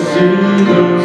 see the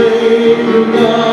Savior God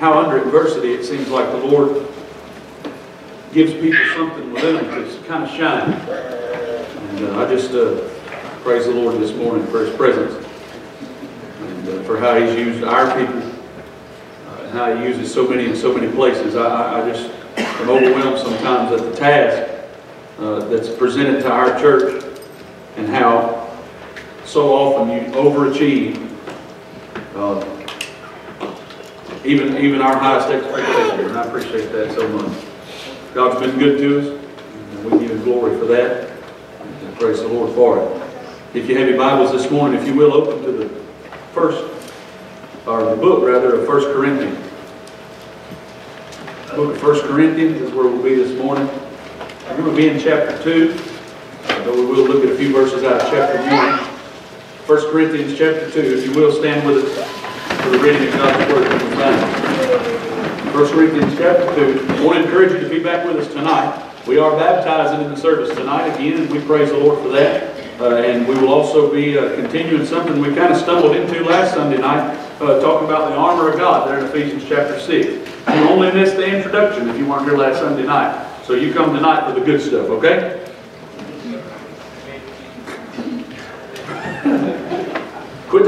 How under adversity, it seems like the Lord gives people something within them to kind of shine. And uh, I just uh, praise the Lord this morning for His presence and uh, for how He's used our people uh, and how he uses so many in so many places. I, I I just am overwhelmed sometimes at the task uh, that's presented to our church and how so often you overachieve uh, even even our highest expectations, and I appreciate that so much. God's been good to us, and we give him glory for that. And praise the Lord for it. If you have your Bibles this morning, if you will, open to the first or the book rather of 1 Corinthians. The book of 1 Corinthians is where we'll be this morning. We're going to be in chapter 2, uh, but we will look at a few verses out of chapter 1. 1 Corinthians chapter 2, if you will, stand with us for the reading of God's Word from Bible. 1 Corinthians chapter 2. I want to encourage you to be back with us tonight. We are baptizing in the service tonight again, and we praise the Lord for that. Uh, and we will also be uh, continuing something we kind of stumbled into last Sunday night, uh, talking about the armor of God there in Ephesians chapter 6. You only missed the introduction if you weren't here last Sunday night. So you come tonight for the good stuff, okay?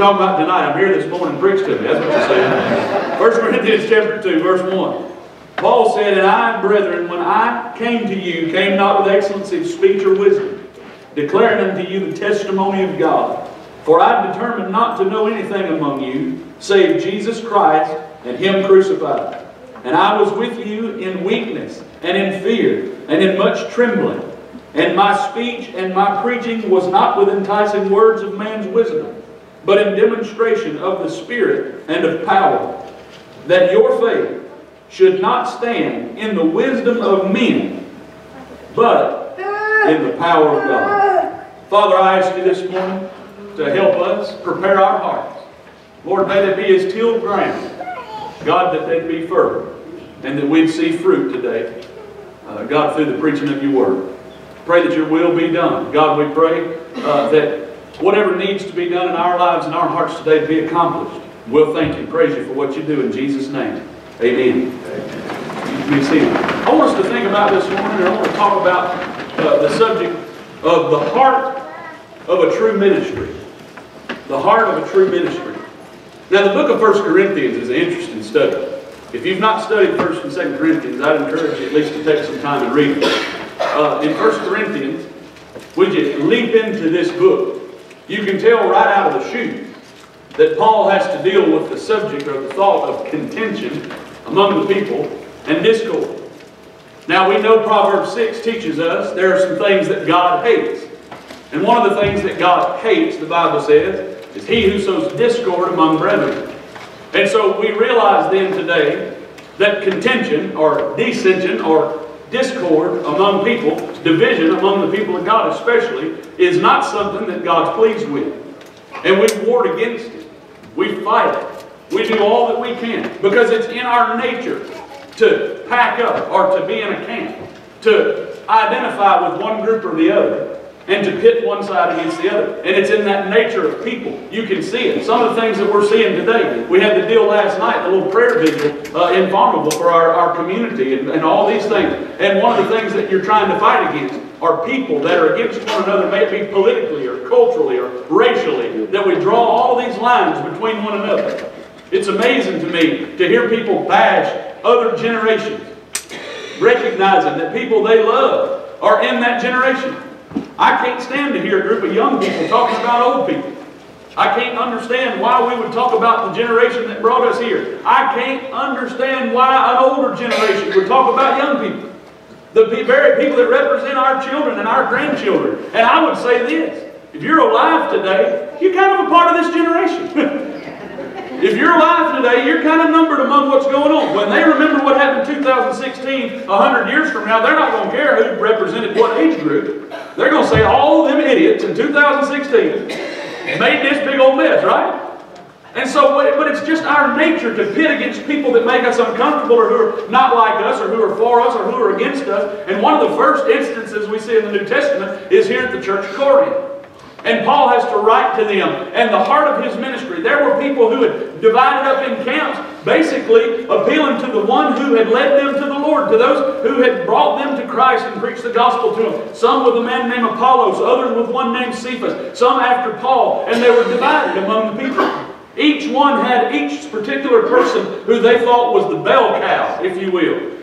Talking about tonight. I'm here this morning. Preach to me. That's what you're saying. 1 Corinthians chapter 2, verse 1. Paul said, And I, brethren, when I came to you, came not with excellency of speech or wisdom declaring unto you the testimony of God. For I determined not to know anything among you, save Jesus Christ and Him crucified. And I was with you in weakness, and in fear, and in much trembling. And my speech and my preaching was not with enticing words of man's wisdom, but in demonstration of the Spirit and of power, that your faith should not stand in the wisdom of men, but in the power of God. Father, I ask you this morning to help us prepare our hearts. Lord, may they be as tilled ground. God, that they'd be fertile and that we'd see fruit today. Uh, God, through the preaching of your word. Pray that your will be done. God, we pray uh, that whatever needs to be done in our lives and our hearts today to be accomplished. We'll thank you, praise you for what you do in Jesus' name. Amen. Amen. You see. I want us to think about this morning, and I want to talk about uh, the subject of the heart of a true ministry. The heart of a true ministry. Now, the book of 1 Corinthians is an interesting study. If you've not studied 1st and 2nd Corinthians, I'd encourage you at least to take some time and read it. Uh, in 1 Corinthians, we just leap into this book. You can tell right out of the chute that Paul has to deal with the subject or the thought of contention among the people and discord. Now we know Proverbs 6 teaches us there are some things that God hates. And one of the things that God hates, the Bible says, is he who sows discord among brethren. And so we realize then today that contention or dissension or discord among people, division among the people of God especially, is not something that God's pleased with. And we ward against it. We fight it. We do all that we can because it's in our nature to pack up or to be in a camp, to identify with one group or the other, and to pit one side against the other. And it's in that nature of people. You can see it. Some of the things that we're seeing today. We had the deal last night, the little prayer vigil uh, in Farmerville for our, our community and, and all these things. And one of the things that you're trying to fight against are people that are against one another, maybe politically or culturally or racially, that we draw all these lines between one another. It's amazing to me to hear people bash other generations, recognizing that people they love are in that generation. I can't stand to hear a group of young people talking about old people. I can't understand why we would talk about the generation that brought us here. I can't understand why an older generation would talk about young people. The very people that represent our children and our grandchildren. And I would say this, if you're alive today, you're kind of a part of this generation. If you're alive today, you're kind of numbered among what's going on. When they remember what happened in 2016, 100 years from now, they're not going to care who represented what age group. They're going to say all of them idiots in 2016 made this big old mess, right? And so, but it's just our nature to pit against people that make us uncomfortable or who are not like us or who are for us or who are against us. And one of the first instances we see in the New Testament is here at the church of Corinth. And Paul has to write to them. And the heart of his ministry, there were people who had divided up in camps, basically appealing to the one who had led them to the Lord, to those who had brought them to Christ and preached the gospel to them. Some with a man named Apollos, others with one named Cephas, some after Paul, and they were divided among the people. Each one had each particular person who they thought was the bell cow, if you will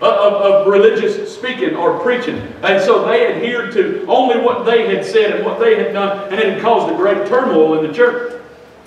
of, of, religious speaking or preaching. And so they adhered to only what they had said and what they had done, and it caused a great turmoil in the church.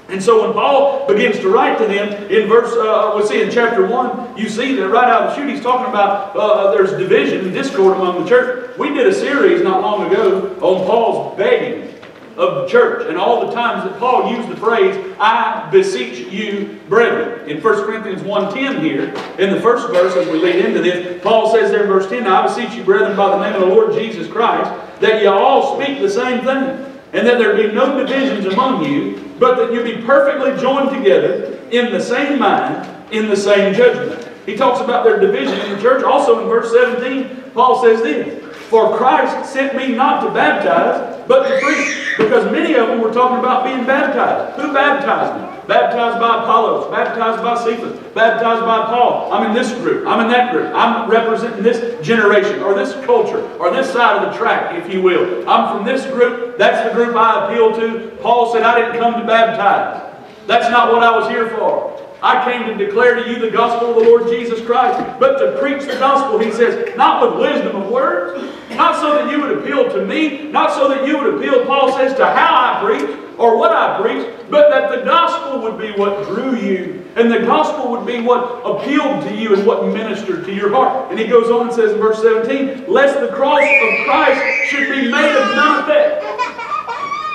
And so when Paul begins to write to them in verse, uh, we see in chapter 1, you see that right out of the chute, he's talking about uh, there's division and discord among the church. We did a series not long ago on Paul's begging of the church and all the times that Paul used the phrase, I beseech you, brethren. In 1 Corinthians 1.10 here, in the first verse as we lead into this, Paul says there in verse 10, I beseech you, brethren, by the name of the Lord Jesus Christ, that ye all speak the same thing, and that there be no divisions among you, but that you be perfectly joined together in the same mind, in the same judgment. He talks about their division in the church. Also in verse 17, Paul says this, For Christ sent me not to baptize, but to preach. Because many of them were talking about being baptized. Who baptized me? Baptized by Apollos, baptized by Cephas, baptized by Paul. I'm in this group, I'm in that group. I'm representing this generation, or this culture, or this side of the track, if you will. I'm from this group, that's the group I appeal to. Paul said, I didn't come to baptize. That's not what I was here for. I came to declare to you the gospel of the Lord Jesus Christ, but to preach the gospel, he says, not with wisdom of words, not so that you would appeal to me, not so that you would appeal, Paul says, to how I preach or what I preach, but that the gospel would be what drew you, and the gospel would be what appealed to you and what ministered to your heart. And he goes on and says in verse 17, lest the cross of Christ should be made of none effect.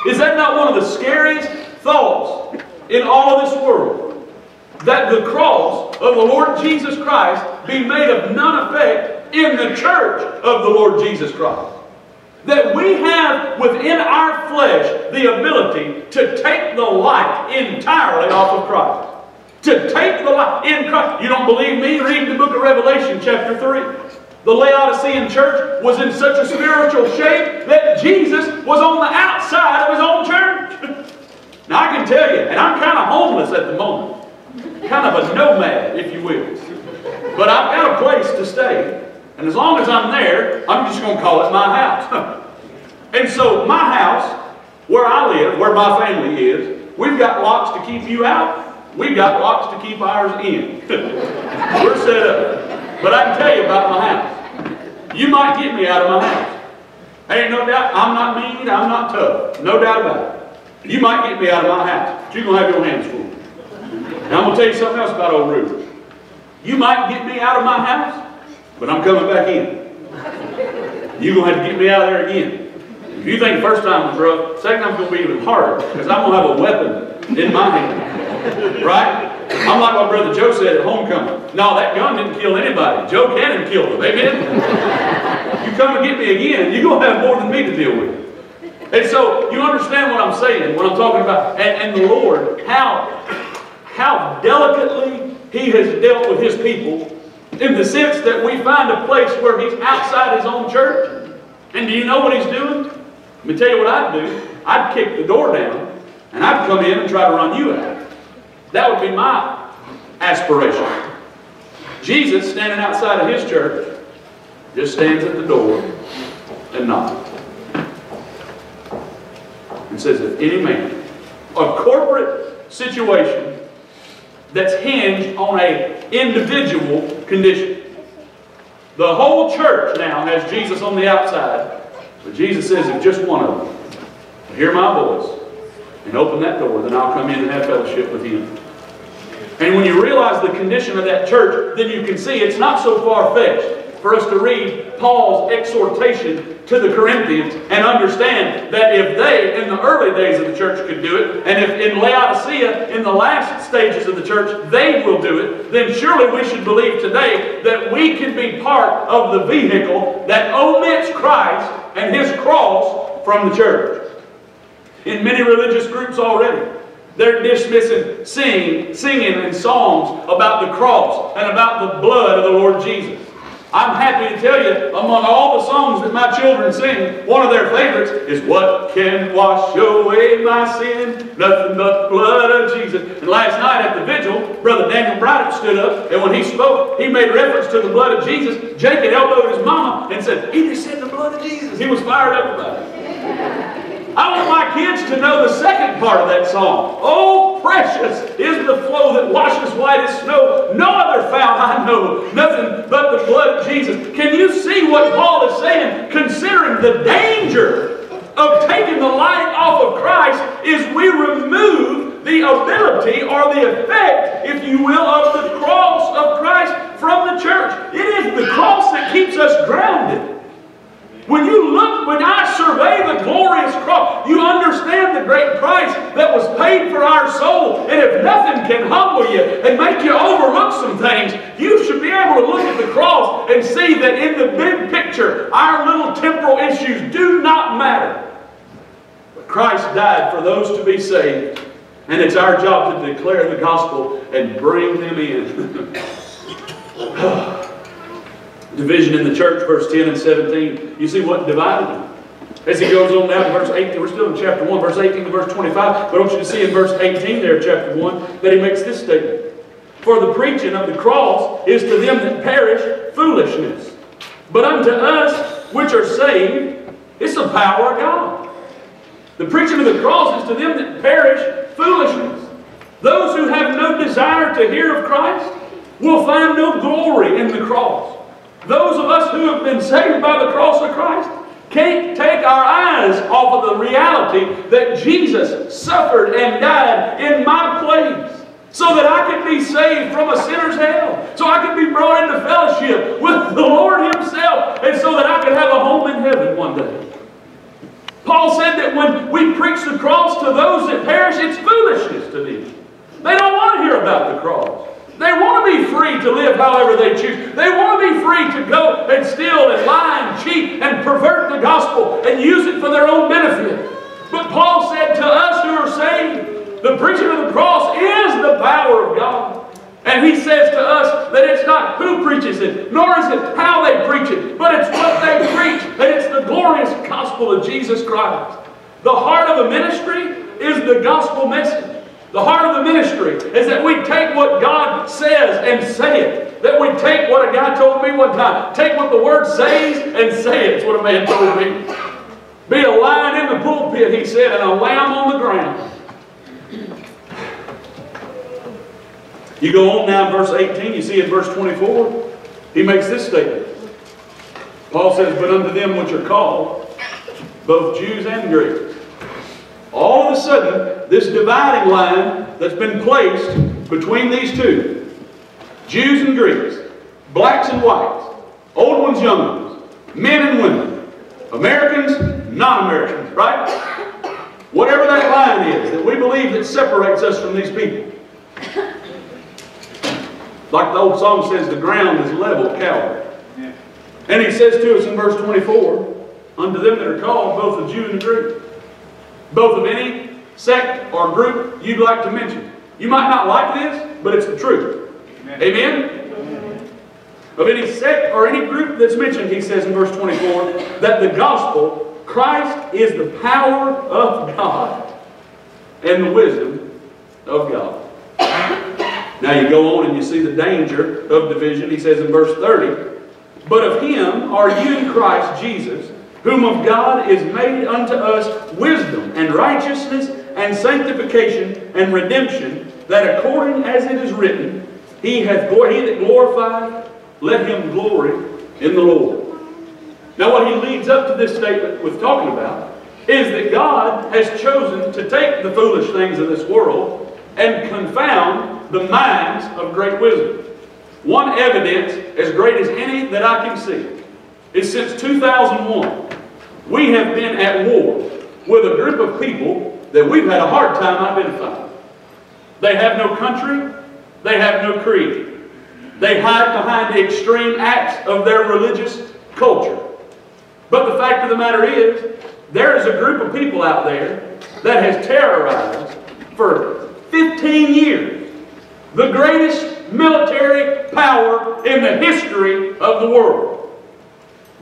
Is that not one of the scariest thoughts in all of this world? That the cross of the Lord Jesus Christ be made of none effect in the church of the Lord Jesus Christ. That we have within our flesh the ability to take the light entirely off of Christ. To take the light in Christ. You don't believe me? Read the book of Revelation, chapter 3. The Laodicean church was in such a spiritual shape that Jesus was on the outside of his own church. now I can tell you, and I'm kind of homeless at the moment kind of a nomad, if you will. But I've got a place to stay. And as long as I'm there, I'm just going to call it my house. and so my house, where I live, where my family is, we've got locks to keep you out. We've got locks to keep ours in. We're set up. But I can tell you about my house. You might get me out of my house. Ain't no doubt. I'm not mean. I'm not tough. No doubt about it. You might get me out of my house. But you're going to have your hands full. Now I'm going to tell you something else about old Ruth. You might get me out of my house, but I'm coming back in. You're going to have to get me out of there again. If you think the first time was rough, second time's going to be even harder because I'm going to have a weapon in my hand. Right? I'm like my brother Joe said at homecoming. No, that gun didn't kill anybody. Joe Cannon killed him. Amen? you come and get me again, you're going to have more than me to deal with. And so you understand what I'm saying, what I'm talking about. And, and the Lord, how how delicately he has dealt with his people in the sense that we find a place where he's outside his own church. And do you know what he's doing? Let me tell you what I'd do. I'd kick the door down and I'd come in and try to run you out. That would be my aspiration. Jesus, standing outside of his church, just stands at the door and knocks. And says, if any man, a corporate situation that's hinged on a individual condition. The whole church now has Jesus on the outside, but Jesus says if just one of them will hear my voice and open that door, then I'll come in and have fellowship with him. And when you realize the condition of that church, then you can see it's not so far-fetched for us to read Paul's exhortation to the Corinthians and understand that if they, in the early days of the church, could do it, and if in Laodicea, in the last stages of the church, they will do it, then surely we should believe today that we can be part of the vehicle that omits Christ and his cross from the church. In many religious groups already, they're dismissing singing, singing and songs about the cross and about the blood of the Lord Jesus. I'm happy to tell you, among all the songs that my children sing, one of their favorites is What Can Wash Away My Sin? Nothing but the blood of Jesus. And last night at the vigil, Brother Daniel Braddock stood up, and when he spoke, he made reference to the blood of Jesus. Jacob elbowed his mama and said, He just said the blood of Jesus. He was fired up about it. I want my kids to know the second part of that song. Oh, precious is the flow that washes white as snow. No other fount I know, nothing but the blood of Jesus. Can you see what Paul is saying? Considering the danger of taking the light off of Christ is we remove the ability or the effect, if you will, of the cross of Christ from the church. It is the cross that keeps us grounded. When you look, when I survey the glorious cross, you understand the great price that was paid for our soul. And if nothing can humble you and make you overlook some things, you should be able to look at the cross and see that in the big picture, our little temporal issues do not matter. But Christ died for those to saved. And it's our job to declare the gospel and bring them in. Division in the church, verse 10 and 17. You see what divided them. As he goes on now to verse 18, we're still in chapter 1, verse 18 to verse 25. But I want you to see in verse 18 there, chapter 1, that he makes this statement. For the preaching of the cross is to them that perish foolishness. But unto us which are saved, it's the power of God. The preaching of the cross is to them that perish foolishness. Those who have no desire to hear of Christ will find no glory in the cross. Those of us who have been saved by the cross of Christ can't take our eyes off of the reality that Jesus suffered and died in my place so that I could be saved from a sinner's hell, so I could be brought into fellowship with the Lord Himself, and so that I could have a home in heaven one day. Paul said that when we preach the cross to those that perish, it's foolishness to them. They don't want to hear about the cross. They want to be free to live however they choose. They want to be free to go and steal and lie and cheat and pervert the gospel and use it for their own benefit. But Paul said to us who are saved, the preaching of the cross is the power of God. And he says to us that it's not who preaches it, nor is it how they preach it, but it's what they preach, and it's the glorious gospel of Jesus Christ. The heart of a ministry is the gospel message. The heart of the ministry is that we take what God says and say it. That we take what a guy told me one time. Take what the Word says and say it. That's what a man told me. Be a lion in the pulpit, he said, and a lamb on the ground. You go on now in verse 18, you see in verse 24, he makes this statement. Paul says, But unto them which are called, both Jews and Greeks. All of a sudden, this dividing line that's been placed between these two, Jews and Greeks, blacks and whites, old ones, young ones, men and women, Americans, non-Americans, right? Whatever that line is that we believe that separates us from these people. Like the old song says, the ground is level, Calvary. And he says to us in verse 24, unto them that are called, both the Jew and the Greek, both of any sect or group you'd like to mention. You might not like this, but it's the truth. Amen? Amen? Of any sect or any group that's mentioned, he says in verse 24, that the gospel, Christ is the power of God and the wisdom of God. Now you go on and you see the danger of division. He says in verse 30, But of him are you in Christ Jesus, whom of God is made unto us wisdom and righteousness and sanctification and redemption, that according as it is written, He hath he that glorified, let him glory in the Lord. Now what he leads up to this statement with talking about is that God has chosen to take the foolish things of this world and confound the minds of great wisdom. One evidence as great as any that I can see is since 2001, we have been at war with a group of people that we've had a hard time identifying. They have no country, they have no creed. They hide behind the extreme acts of their religious culture. But the fact of the matter is, there is a group of people out there that has terrorized for 15 years the greatest military power in the history of the world.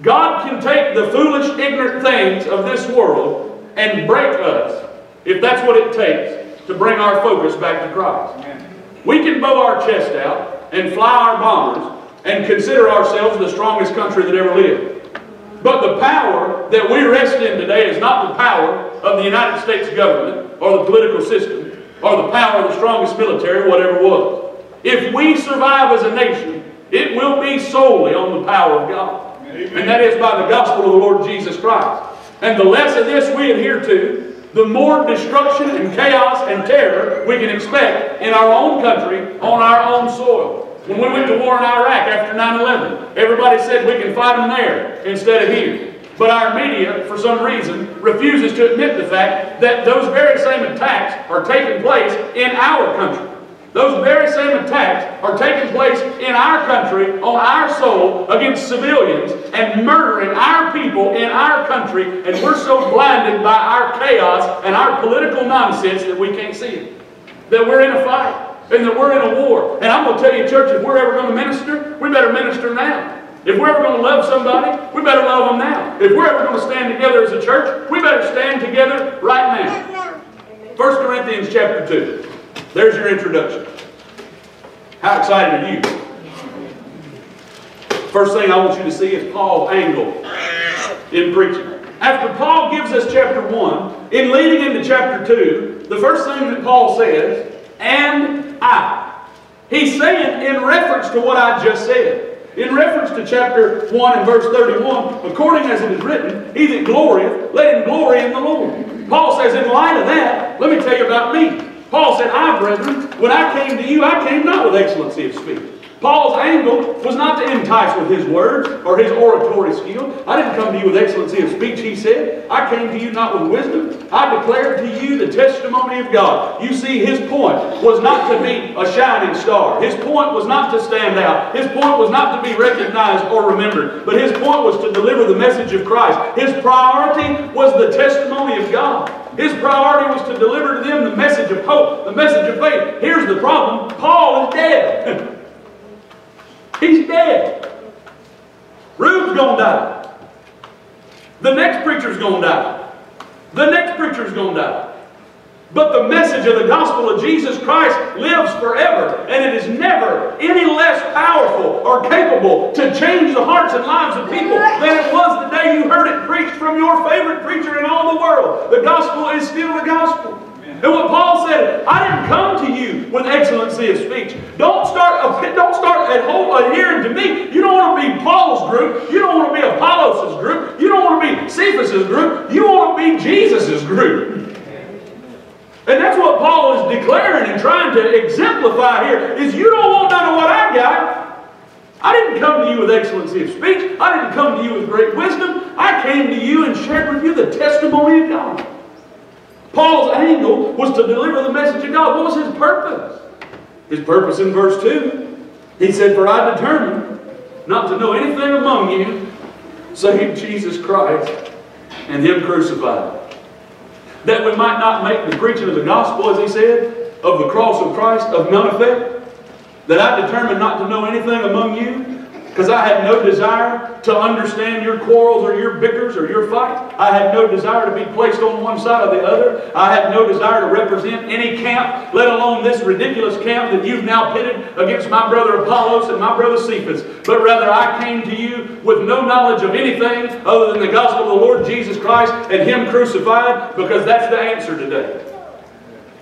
God can take the foolish, ignorant things of this world and break us if that's what it takes to bring our focus back to Christ. Amen. We can bow our chest out and fly our bombers and consider ourselves the strongest country that ever lived. But the power that we rest in today is not the power of the United States government or the political system or the power of the strongest military, whatever it was. If we survive as a nation, it will be solely on the power of God. Amen. And that is by the gospel of the Lord Jesus Christ. And the less of this we adhere to, the more destruction and chaos and terror we can expect in our own country, on our own soil. When we went to war in Iraq after 9-11, everybody said we can fight them there instead of here. But our media, for some reason, refuses to admit the fact that those very same attacks are taking place in our country. Those very same attacks are taking place in our country, on our soul, against civilians, and murdering our people in our country, and we're so blinded by our chaos and our political nonsense that we can't see it. That we're in a fight, and that we're in a war. And I'm going to tell you, church, if we're ever going to minister, we better minister now. If we're ever going to love somebody, we better love them now. If we're ever going to stand together as a church, we better stand together right now. 1 Corinthians chapter 2. There's your introduction. How excited are you? First thing I want you to see is Paul's angle in preaching. After Paul gives us chapter 1, in leading into chapter 2, the first thing that Paul says, and I. He's saying in reference to what I just said. In reference to chapter 1 and verse 31, according as it is written, He that glorieth, let him glory in the Lord. Paul says, in light of that, let me tell you about me. Paul said, I, brethren, when I came to you, I came not with excellency of speech. Paul's angle was not to entice with his words or his oratory skill. I didn't come to you with excellency of speech, he said. I came to you not with wisdom. I declared to you the testimony of God. You see, his point was not to be a shining star. His point was not to stand out. His point was not to be recognized or remembered. But his point was to deliver the message of Christ. His priority was the testimony of God. His priority was to deliver to them the message of hope, the message of faith. Here's the problem Paul is dead. He's dead. Rube's going to die. The next preacher's going to die. The next preacher's going to die. But the message of the gospel of Jesus Christ lives forever, and it is never any less powerful or capable to change the hearts and lives of people than it was the day you heard it preached from your favorite preacher in all the world. The gospel is still the gospel. And what Paul said, I didn't come to you with excellency of speech. Don't start, don't start at home adhering to me. You don't want to be Paul's group. You don't want to be Apollos' group. You don't want to be Cephas' group. You want to be Jesus' group. And that's what Paul is declaring and trying to exemplify here is you don't want none of what I got. I didn't come to you with excellency of speech. I didn't come to you with great wisdom. I came to you and shared with you the testimony of God. Paul's angle was to deliver the message of God. What was his purpose? His purpose in verse 2, he said, For I determined not to know anything among you save Jesus Christ and Him crucified. That we might not make the preaching of the gospel, as he said, of the cross of Christ of none effect. That I determined not to know anything among you because I had no desire to understand your quarrels or your bickers or your fights. I had no desire to be placed on one side or the other. I had no desire to represent any camp, let alone this ridiculous camp that you've now pitted against my brother Apollos and my brother Cephas. But rather, I came to you with no knowledge of anything other than the gospel of the Lord Jesus Christ and Him crucified, because that's the answer today.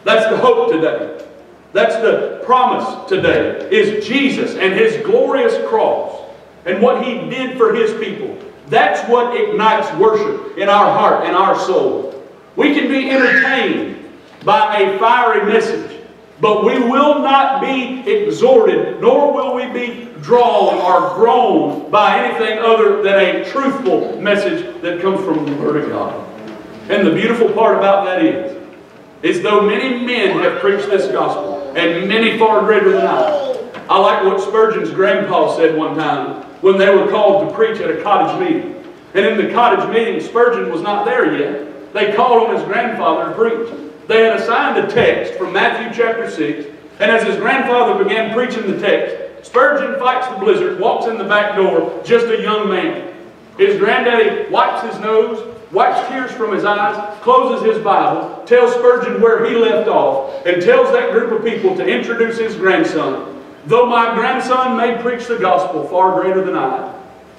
That's the hope today. That's the promise today, is Jesus and His glorious cross and what He did for His people. That's what ignites worship in our heart and our soul. We can be entertained by a fiery message, but we will not be exhorted, nor will we be drawn or grown by anything other than a truthful message that comes from the Word of God. And the beautiful part about that is, is though many men have preached this gospel, and many far greater than I, I like what Spurgeon's grandpa said one time when they were called to preach at a cottage meeting. And in the cottage meeting, Spurgeon was not there yet. They called on his grandfather to preach. They had assigned a text from Matthew chapter 6, and as his grandfather began preaching the text, Spurgeon fights the blizzard, walks in the back door, just a young man. His granddaddy wipes his nose, wipes tears from his eyes, closes his Bible, tells Spurgeon where he left off, and tells that group of people to introduce his grandson. Though my grandson may preach the gospel far greater than I,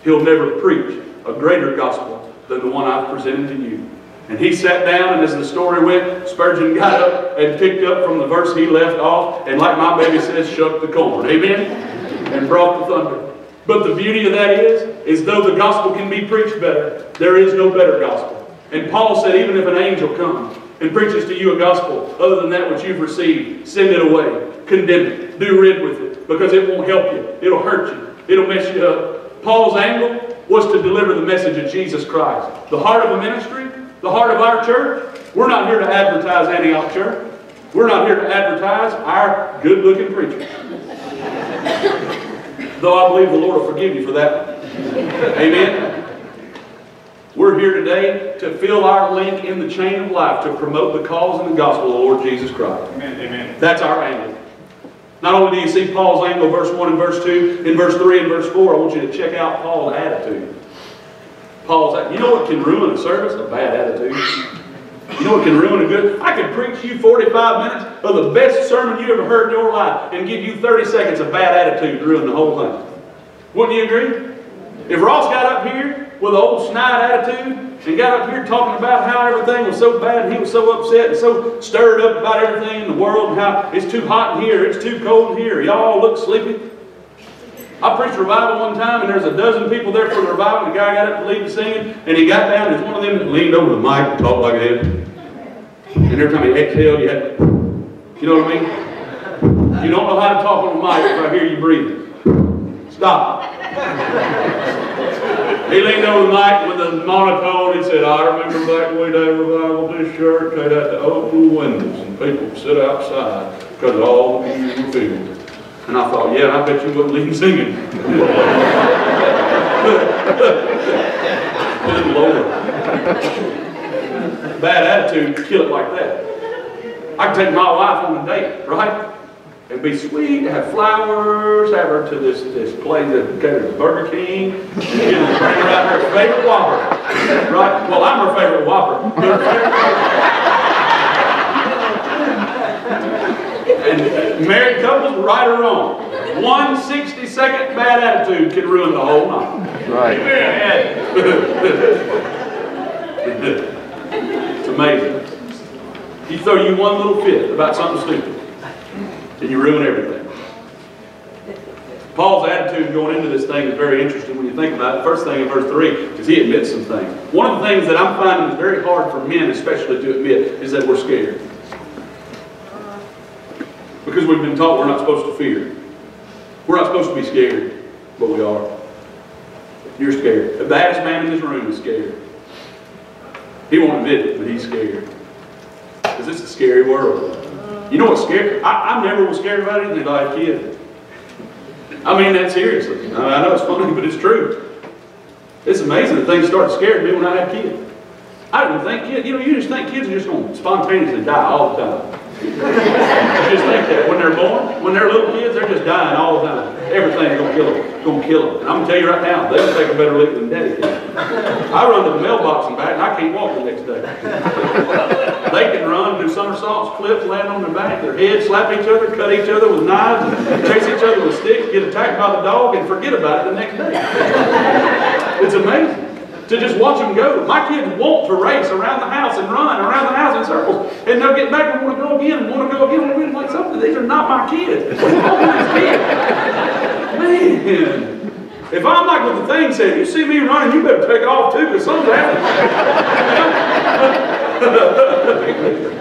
he'll never preach a greater gospel than the one I've presented to you. And he sat down, and as the story went, Spurgeon got up and picked up from the verse he left off, and like my baby says, shook the corn. Amen? And brought the thunder. But the beauty of that is, is though the gospel can be preached better, there is no better gospel. And Paul said, even if an angel comes and preaches to you a gospel other than that which you've received, send it away, condemn it, do rid with it because it won't help you. It'll hurt you. It'll mess you up. Paul's angle was to deliver the message of Jesus Christ. The heart of a ministry, the heart of our church. We're not here to advertise Antioch Church. We're not here to advertise our good-looking preacher. Though I believe the Lord will forgive you for that. Amen. We're here today to fill our link in the chain of life to promote the cause and the gospel of the Lord Jesus Christ. Amen. Amen. That's our angle. Not only do you see Paul's angle, verse 1 and verse 2, in verse 3 and verse 4, I want you to check out Paul's attitude. Paul's attitude. You know what can ruin a service? A bad attitude. You know what can ruin a good? I could preach you 45 minutes of the best sermon you ever heard in your life and give you 30 seconds of bad attitude to ruin the whole thing. Wouldn't you agree? If Ross got up here with an old snide attitude and got up here talking about how everything was so bad and he was so upset and so stirred up about everything in the world and how it's too hot in here, it's too cold in here, y'all look sleepy. I preached revival one time and there's a dozen people there for the revival and the guy got up to lead the singing and he got down and there's one of them that leaned over the mic and talked like this. And every time he exhaled, you had you know what I mean? You don't know how to talk on the mic if I hear you breathing. Stop. He leaned over mic with a monotone. He said, I remember back when had revival this church, they'd have to open windows and people would sit outside because all the music were filled. And I thought, yeah, I bet you wouldn't leave singing. Good Lord. Bad attitude, kill it like that. I can take my wife on a date, right? And be sweet, have flowers, have her to this, this place that caters to Burger King, and bring her out her favorite Whopper. Right? Well, I'm her favorite Whopper. and uh, married couples, right or wrong, one 60 second bad attitude can ruin the whole night. Right. it's amazing. You throw you one little fit about something stupid and you ruin everything. Paul's attitude going into this thing is very interesting when you think about it. First thing in verse 3 because he admits some things. One of the things that I'm finding is very hard for men especially to admit is that we're scared. Because we've been taught we're not supposed to fear. We're not supposed to be scared, but we are. You're scared. The baddest man in this room is scared. He won't admit it, but he's scared. Because it's a scary world. You know what's scary? I, I never was scared about anything until a kid. I mean that seriously. I know it's funny, but it's true. It's amazing that things started scaring me when I had kids. I didn't think kids, you know, you just think kids are just going to spontaneously die all the time. Just think that when they're born, when they're little kids, they're just dying all the time. Everything's gonna kill them. Gonna kill them. And I'm gonna tell you right now, they'll take a better lick than daddy can. I run to the mailbox and back, and I can't walk the next day. they can run, do somersaults, flips, land on their back, their head, slap each other, cut each other with knives, chase each other with sticks, get attacked by the dog, and forget about it the next day. It's amazing to just watch them go. My kids want to race around the house and run around the house in circles, and they'll get back and want to go again and want to go again. And we're like, something. These are not my kids? Man. If I'm like what the thing said, you see me running, you better take off too, because something's happening.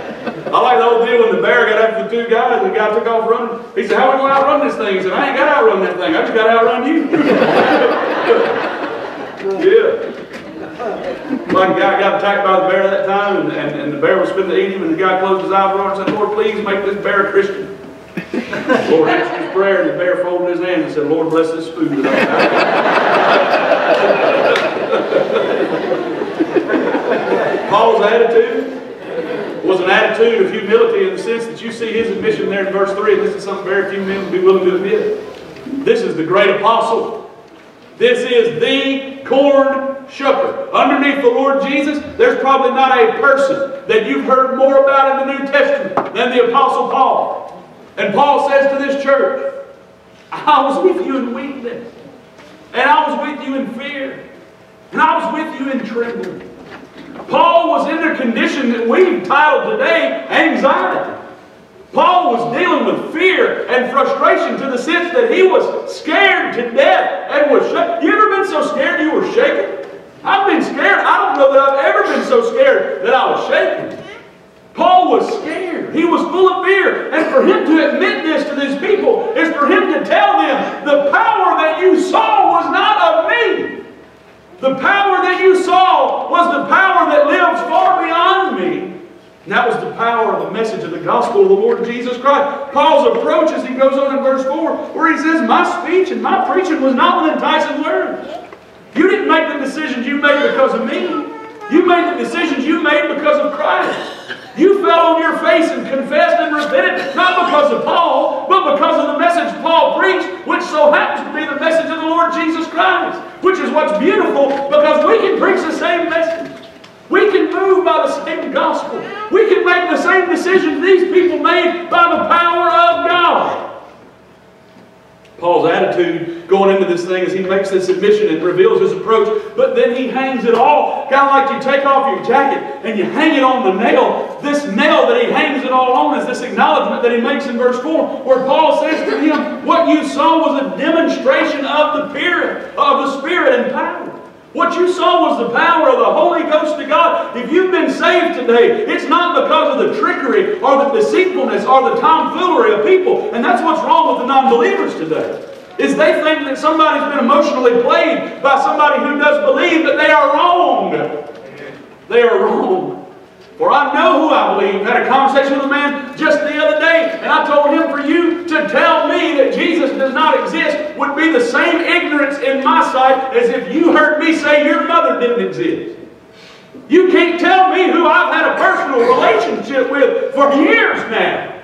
I like the old deal when the bear got after the two guys, and the guy took off running. He said, How are we going to outrun this thing? He said, I ain't got to outrun that thing. I just got to outrun you. yeah. Like a guy got attacked by the bear that time, and, and, and the bear was spitting to eat him, and the guy closed his eyes and said, Lord, please make this bear a Christian. Lord answered his prayer, and the bear folded his hands and said, Lord, bless this food that Paul's attitude was an attitude of humility in the sense that you see his admission there in verse 3, and this is something very few men would be willing to admit. This is the great apostle. This is the corn shucker. Underneath the Lord Jesus, there's probably not a person that you've heard more about in the New Testament than the Apostle Paul. And Paul says to this church, I was with you in weakness, and I was with you in fear, and I was with you in trembling. Paul was in the condition that we've titled today anxiety. Paul was dealing with fear and frustration to the sense that he was scared to death and was shaken. You ever been so scared you were shaken? I've been scared. I don't know that I've ever been so scared that I was shaken. Paul was scared. He was full of fear. And for him to admit this to these people is for him to tell them the power that you saw was not of me. The power that you saw was the power that lives far beyond me. And that was the power of the message of the gospel of the Lord Jesus Christ. Paul's approach as he goes on in verse 4, where he says, My speech and my preaching was not with enticing words. You didn't make the decisions you made because of me. You made the decisions you made because of Christ. You fell on your face and confessed and repented, not because of Paul, but because of the message Paul preached, which so happens to be the message of the Lord Jesus Christ. Which is what's beautiful because we can preach the same message. We can move by the same gospel. We can make the same decisions these people made by the power of God. Paul's attitude going into this thing is he makes this admission and reveals his approach, but then he hangs it all, kind of like you take off your jacket and you hang it on the nail. This nail that he hangs it all on is this acknowledgement that he makes in verse 4, where Paul says to him, What you saw was a demonstration of the Spirit, of the Spirit and power. What you saw was the power of the Holy Ghost of God. If you've been saved today, it's not because of the trickery or the deceitfulness or the tomfoolery of people. And that's what's wrong with the non-believers today. Is they think that somebody's been emotionally played by somebody who does believe that they are wrong. They are wrong. For I know who I believe. I had a conversation with a man just the other day, and I told him for you to tell me that Jesus does not exist would be the same ignorance in my sight as if you heard me say your mother didn't exist. You can't tell me who I've had a personal relationship with for years now.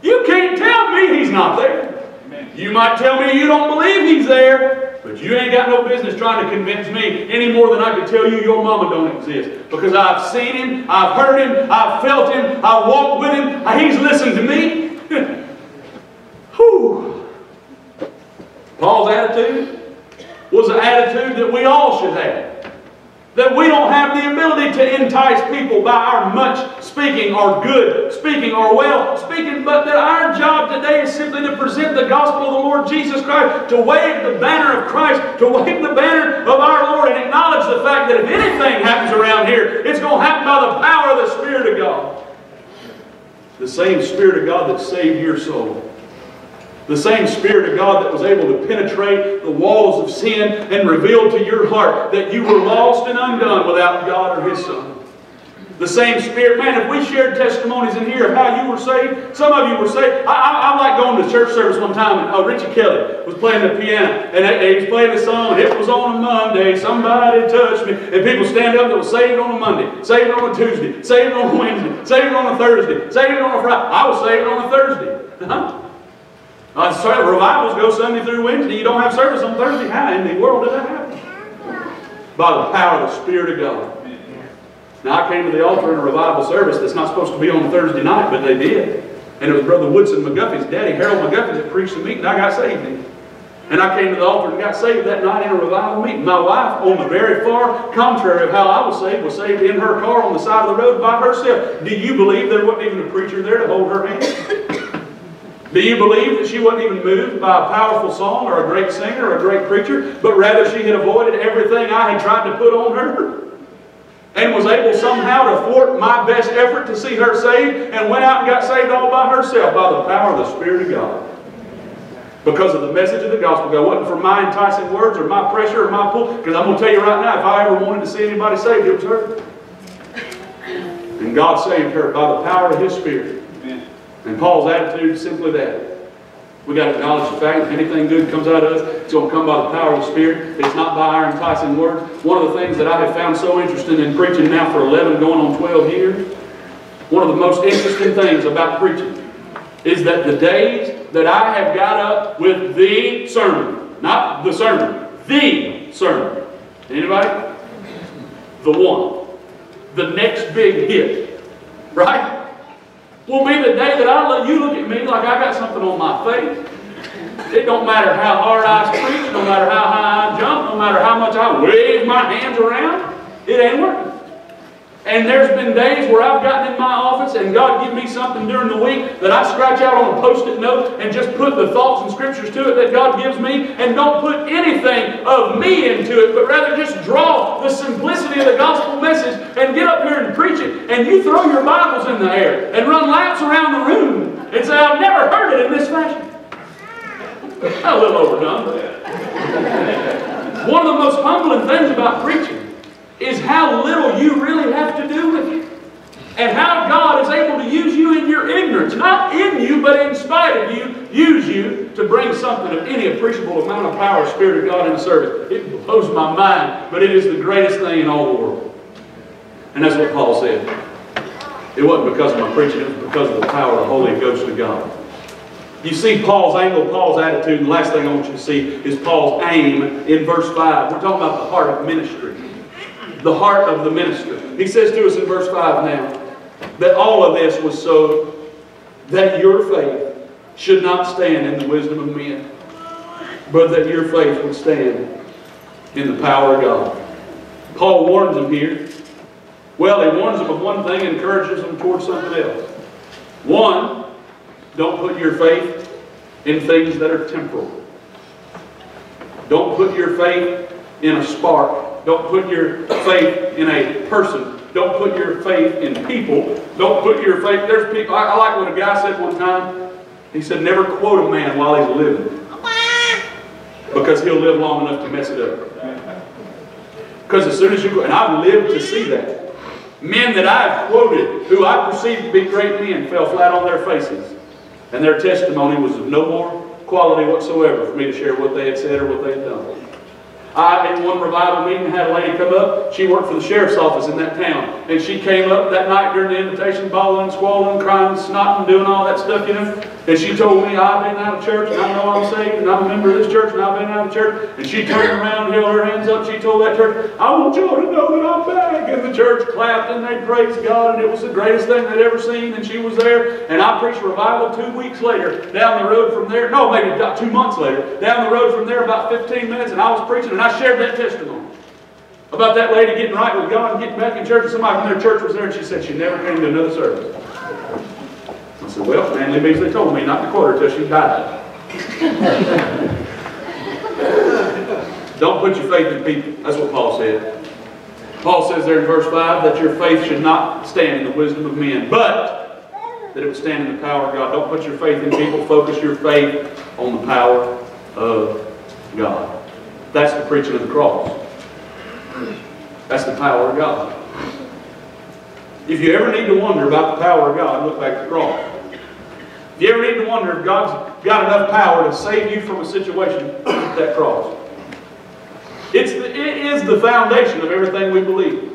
You can't tell me he's not there. You might tell me you don't believe he's there, but you ain't got no business trying to convince me any more than I could tell you your mama don't exist. Because I've seen him, I've heard him, I've felt him, I've walked with him, he's listened to me. Whew. Paul's attitude was an attitude that we all should have. That we don't have the ability to entice people by our much speaking or good speaking or well speaking, but that our job today is simply to present the gospel of the Lord Jesus Christ, to wave the banner of Christ, to wave the banner of our Lord, and acknowledge the fact that if anything happens around here, it's going to happen by the power of the Spirit of God. The same Spirit of God that saved your soul the same Spirit of God that was able to penetrate the walls of sin and reveal to your heart that you were lost and undone without God or His Son. The same Spirit, man, if we shared testimonies in here of how you were saved, some of you were saved. I, I, I like going to church service one time, and uh, Richie Kelly was playing the piano, and he was playing a song, and It was on a Monday, somebody touched me. And people stand up that was saved on a Monday, saved on a Tuesday, saved on a Wednesday, saved on a Thursday, saved on a Friday. I was saved on a Thursday. Huh? Uh, so revivals go Sunday through Wednesday. You don't have service on Thursday. How in the world did that happen? By the power of the Spirit of God. Now, I came to the altar in a revival service that's not supposed to be on Thursday night, but they did. And it was Brother Woodson McGuffey's daddy, Harold McGuffey, that preached the meeting. I got saved in. And I came to the altar and got saved that night in a revival meeting. My wife, on the very far contrary of how I was saved, was saved in her car on the side of the road by herself. Do you believe there wasn't even a preacher there to hold her hand? Do you believe that she wasn't even moved by a powerful song or a great singer or a great preacher, but rather she had avoided everything I had tried to put on her? And was able somehow to thwart my best effort to see her saved and went out and got saved all by herself by the power of the Spirit of God. Because of the message of the gospel. It wasn't from my enticing words or my pressure or my pull. Because I'm going to tell you right now, if I ever wanted to see anybody saved, it was her. And God saved her by the power of His Spirit. And Paul's attitude is simply that. We got to acknowledge the fact that anything good comes out of us, it's going to come by the power of the Spirit. It's not by our enticing words. One of the things that I have found so interesting in preaching now for 11, going on 12 years, one of the most interesting things about preaching is that the days that I have got up with the sermon, not the sermon, the sermon. Anybody? The one. The next big hit. Right? Will be the day that I look, you look at me like I got something on my face. It don't matter how hard I preach, no matter how high I jump, no matter how much I wave my hands around, it ain't working. And there's been days where I've gotten in my office and God give me something during the week that I scratch out on a post-it note and just put the thoughts and scriptures to it that God gives me and don't put anything of me into it, but rather just draw the simplicity of the gospel message and get up here and preach it. And you throw your Bibles in the air and run laps around the room and say, I've never heard it in this fashion. I'm A little overdone. One of the most humbling things about preaching is how little you really have to do with it. And how God is able to use you in your ignorance, not in you, but in spite of you, use you to bring something of any appreciable amount of power, Spirit of God in service. It blows my mind, but it is the greatest thing in all the world. And that's what Paul said. It wasn't because of my preaching, it was because of the power of the Holy Ghost of God. You see Paul's angle, Paul's attitude, and the last thing I want you to see is Paul's aim in verse 5. We're talking about the heart of ministry. The heart of the minister. He says to us in verse 5 now that all of this was so that your faith should not stand in the wisdom of men, but that your faith would stand in the power of God. Paul warns them here. Well, he warns them of one thing and encourages them towards something else. One, don't put your faith in things that are temporal. Don't put your faith in a spark. Don't put your faith in a person. Don't put your faith in people. Don't put your faith. There's people. I, I like what a guy said one time. He said, never quote a man while he's living. Because he'll live long enough to mess it up. Because as soon as you and I've lived to see that. Men that I've quoted, who I perceived to be great men, fell flat on their faces. And their testimony was of no more quality whatsoever for me to share what they had said or what they had done. I, in one revival meeting, had a lady come up. She worked for the sheriff's office in that town. And she came up that night during the invitation, bawling, squalling, crying, snotting, doing all that stuff, you know. And she told me, I've been out of church, and I know I'm saved, and I'm a member of this church, and I've been out of church. And she turned around, held her hands up, she told that church, I want y'all to know that I'm back. And the church clapped, and they praised God, and it was the greatest thing they'd ever seen, and she was there. And I preached revival two weeks later, down the road from there, no, maybe about two months later, down the road from there, about 15 minutes, and I was preaching, and I shared that testimony about that lady getting right with God and getting back in church. And somebody from their church was there, and she said she never came to another service. I said, well, Stanley Beasley told me not to quote her till she died. Don't put your faith in people. That's what Paul said. Paul says there in verse 5 that your faith should not stand in the wisdom of men, but that it would stand in the power of God. Don't put your faith in people. Focus your faith on the power of God. That's the preaching of the cross. That's the power of God. If you ever need to wonder about the power of God, look back at the cross. You ever need to wonder if God's got enough power to save you from a situation, that cross. It's the, it is the foundation of everything we believe.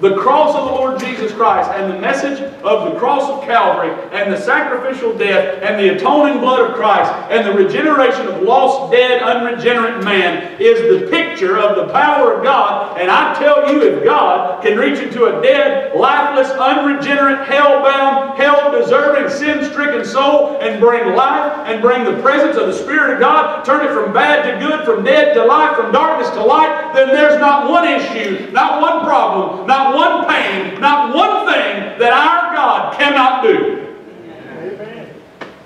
The cross of the Lord Jesus Christ and the message of the cross of Calvary and the sacrificial death and the atoning blood of Christ and the regeneration of lost, dead, unregenerate man is the picture of the power of God. And I tell you, if God can reach into a dead, lifeless, unregenerate, hell-bound, hell-deserving, sin-stricken soul and bring life and bring the presence of the Spirit of God, turn it from bad to good, from dead to life, from darkness to light, then there's not one issue, not one problem, not one pain, not one thing that our God cannot do. Amen.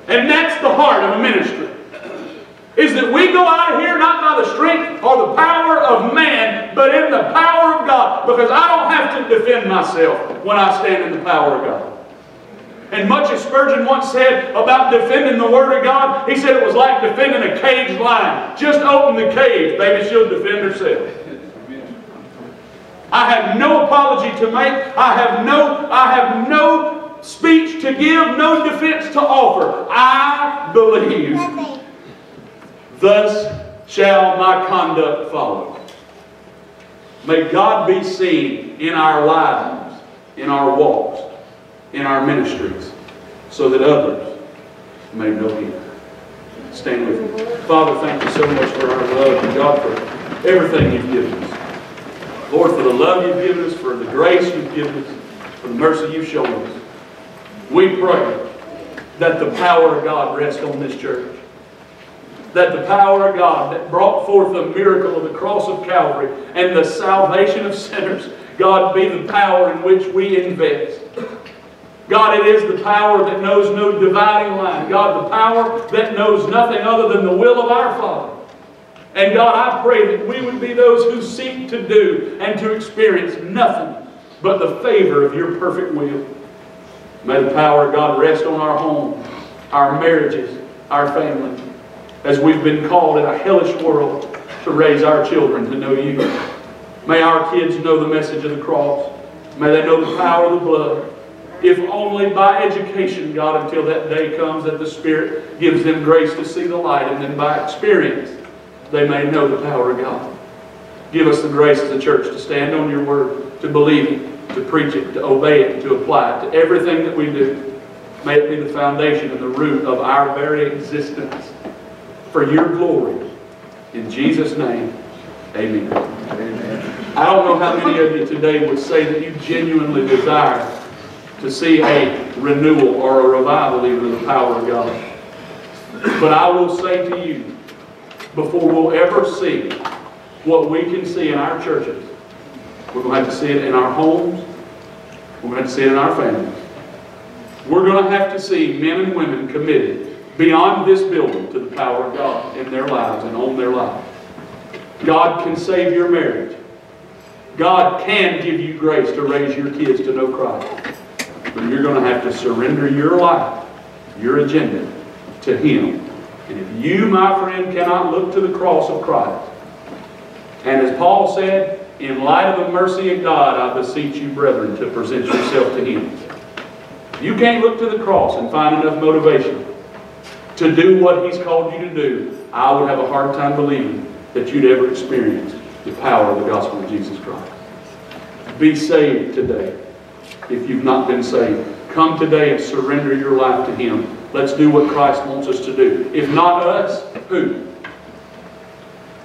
And that's the heart of a ministry. Is that we go out of here not by the strength or the power of man, but in the power of God. Because I don't have to defend myself when I stand in the power of God. And much as Spurgeon once said about defending the Word of God, he said it was like defending a caged lion. Just open the cage, baby, she'll defend herself. I have no apology to make. I have no, I have no speech to give, no defense to offer. I believe. Thus shall my conduct follow. May God be seen in our lives, in our walks, in our ministries, so that others may know Him. Stand with me. Father, thank you so much for our love and God for everything you've given us. Lord, for the love you've given us, for the grace you've given us, for the mercy you've shown us. We pray that the power of God rest on this church. That the power of God that brought forth the miracle of the cross of Calvary and the salvation of sinners, God, be the power in which we invest. God, it is the power that knows no dividing line. God, the power that knows nothing other than the will of our Father. And God, I pray that we would be those who seek to do and to experience nothing but the favor of your perfect will. May the power of God rest on our home, our marriages, our family, as we've been called in a hellish world to raise our children to know you. May our kids know the message of the cross. May they know the power of the blood. If only by education, God, until that day comes that the Spirit gives them grace to see the light, and then by experience, they may know the power of God. Give us the grace as a church to stand on your word, to believe it, to preach it, to obey it, to apply it to everything that we do. May it be the foundation and the root of our very existence for your glory. In Jesus' name, amen. amen. I don't know how many of you today would say that you genuinely desire to see a renewal or a revival even of the power of God. But I will say to you, before we'll ever see what we can see in our churches, we're going to have to see it in our homes, we're going to have to see it in our families. We're going to have to see men and women committed beyond this building to the power of God in their lives and on their lives. God can save your marriage. God can give you grace to raise your kids to know Christ. But you're going to have to surrender your life, your agenda, to Him. And if you, my friend, cannot look to the cross of Christ, and as Paul said, in light of the mercy of God, I beseech you, brethren, to present yourself to Him. You can't look to the cross and find enough motivation to do what He's called you to do, I would have a hard time believing that you'd ever experience the power of the gospel of Jesus Christ. Be saved today if you've not been saved. Come today and surrender your life to Him. Let's do what Christ wants us to do. If not us, who?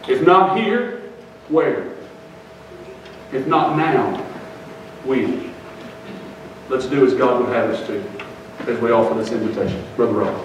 If not here, where? If not now, when? Let's do as God would have us to as we offer this invitation. Brother Rob.